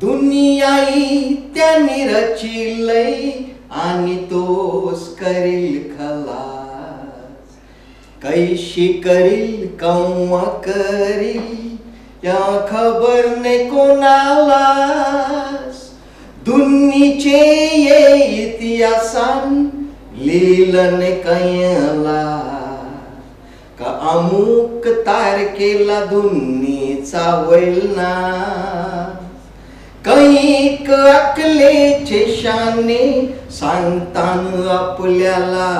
दुनियाई त्यांनी रचिलय आणि तोस करील खलास. कैशी करील कव्वा करील या खबर ने कोणालास दुन्नीचे ये इतिहासान लिहिलं ने कयला. का अमुक तारकेला दुन्नी होईल ना कैक अकलेचे शाने सांगतान आपल्याला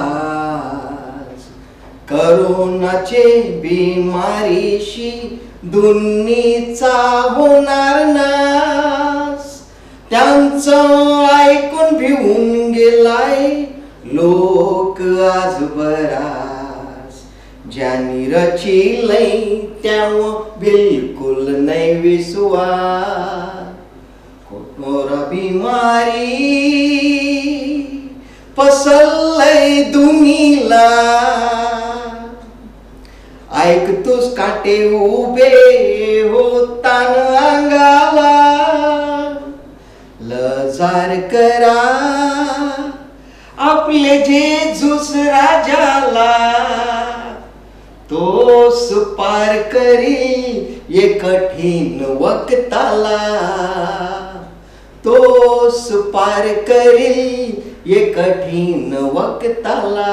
करोनाचे बिमारीशी दुन्नीचा होणार नास. त्यांचं ऐकून भिवून गेलाय लोक आज बरास. ज्यांनी रचिलय त्याव बिलकुल नाही विश्वास. मोर बिमारी पसरलय दुनीला. ऐकतोस काटे उभे होतान अंगाला. लजार करा आपले जेजूस राजाला. तो सुपार करी ये कठीण वक्ताला. तोस पार करी ये कठीण वक्ताला.